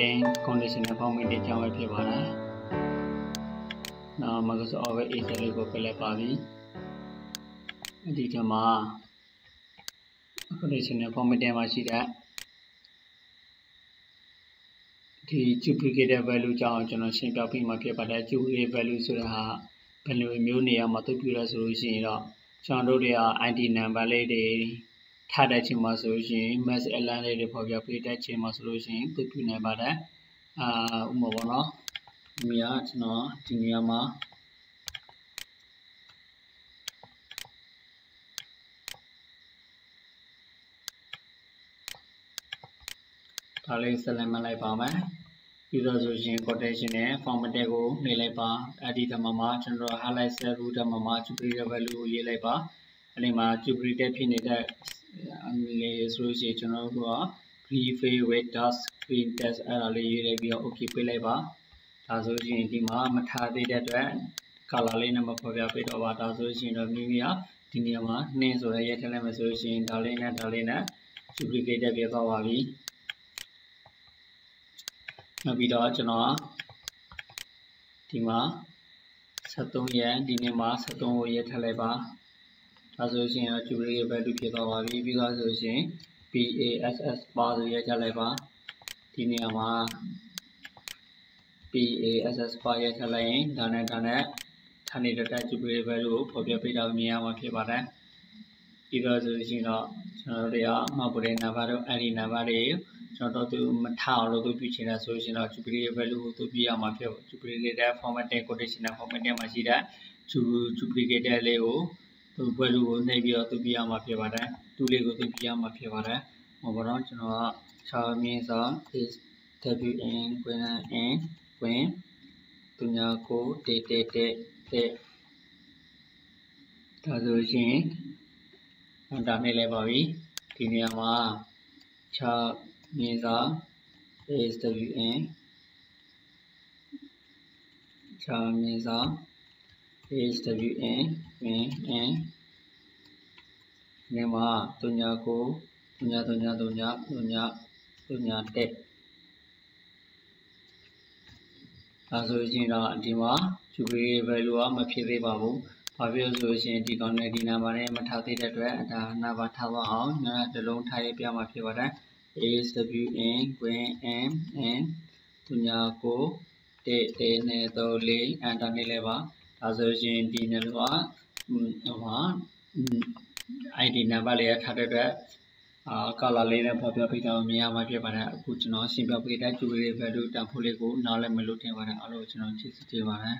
formatting conditional formatting ကြောင့်ပဲဖြစ်ပါတယ်။နောက် Microsoft Office Excel လေးကိုပြလိုက်ပါပြီ။ဒီထက်မှာ conditional formatting မှာရှိတဲ့ဒီ duplicate value ကြောင့်ကျွန်တော်ရှင်းပြပေးမှာဖြစ်ပါတယ်။ duplicate value ဆိုတာဟာဘယ်လိုမျိုးနေရာမှာသုံးပြလဲဆိုလို့ရှိရင်တော့ကျွန်တော်တို့တွေက ID number လေးတွေ ထားတဲ့ချိန်မှာဆိုလို့ရှိရင် mass align လေးတွေပေါ်ပြပေးတဲ့ချိန်မှာဆိုလို့ရှိရင်သုံးပြနိုင်ပါတယ်။အာဥပမာပေါ့နော်။ဒီကကျွန်တော်ဒီနေရာမှာဒါလေးဆက်လက်မှတ်လိုက်ပါမယ်ပြီးတော့ဆိုရင် quotation နဲ့ formatting ကိုနေလိုက်ပါအဲ့ဒီဓမ္မမှာကျွန်တော် highlight cell root ဓမ္မမှာ duplicate value ကိုရေးလိုက်ပါ အဲ့ဒီမှာ duplicate ဖြစ်နေတဲ့အလေဆိုလို့ရှိရင်ကျွန်တော်တို့က prefill with dust screen test အဲ့ဒါလေးရေးလိုက်ပြီးတော့ okay ပေးလိုက်ပါဒါဆိုရင်ဒီမှာမထားသေးတဲ့အတွက် color လေးနဲ့မဖော်ပြပေးတော့ပါဒါဆိုရင်တော့မိမိကဒီနေရာမှာနှင်းဆိုရဲရေးထည့်လိုက်မယ်ဆိုလို့ရှိရင်ဒါလေးနဲ့ဒါလေးနဲ့ duplicate ပြသွားပါပြီနောက်ပြီးတော့ကျွန်တော်ဒီမှာ73ရက်ဒီနေ့မှာ73ကိုရေးထည့်လိုက်ပါ ဒါဆိုရင်တော့ duplicate value ဖြစ်သွားပါပြီပြီးတော့ဆိုရင် PASS bar ဆိုရေးထည့်လိုက်ပါဒီနေရာမှာ PASS bar ရေးထည့်လိုက်ရင်ဒါနဲ့ဒါနဲ့ဌာနေတတ duplicate value ကိုဖော်ပြပေးတာမြင်ရမှာဖြစ်ပါတယ်ပြီးတော့ဆိုရင်တော့ကျွန်တော်တို့တွေကမှတ်ဖို့တဲ့ number တို့ ID number တွေကျွန်တော်တို့မထအောင်လို့သူပြချင်တာဆိုရင်တော့ duplicate value ကိုသူပြရမှာဖြစ် duplicate formatting conditional formatting မှာရှိတဲ့ duplicate လေးကို သူ value ကိုနှိပ်ပြီးတော့သူပြရမှာဖြစ်ပါတယ်သူလေးကိုသူပြရမှာဖြစ်ပါတယ်ဟောပါတော့ကျွန်တော်က6မြင်းစာ is wn ကွင်း n ကွင်းသူညာကိုတေတေတေတေဒါဆိုရင်ဒါနဲ့လဲပါပြီဒီနေရာမှာ6မြေစာ ASWN ချာမြေစာ ASWN ဝင် N နေမှာ3ညာကို3ညာ3ညာ3ညာ3ညာ3ညာတက်အဲဆိုရင်တော့ဒီမှာ duplicate value ကမဖြစ်သေးပါဘူး။ဘာဖြစ်လို့ဆိုရင်ဒီကောင်နဲ့ဒီနံပါတ်နဲ့မထားသေးတဲ့အတွက်ဒါနံပါတ်ထားပါအောင်။ညတစ်လုံးထားရပြမှာဖြစ်ပါတယ်။ ASWN ကွင်း M N သူညာကိုတေတေနဲ့တော့လေးအန်တာနေလဲပါ ဒါဆိုရင်ဒီနယ်လို့ကဟိုမှာ ID နံပါတ်လေးထားတဲ့အတွက်အာ color လေးနဲ့ဖော်ပြပေးတာမြင်ရမှာဖြစ်ပါတယ်အခုကျွန်တော်ရှင်းပြပေးတဲ့ jewelry value တန်ဖိုးလေးကိုနားလည်မလို့တင်ပါတယ်အားလုံးကျွန်တော်ကျေးဇူးတင်ပါတယ်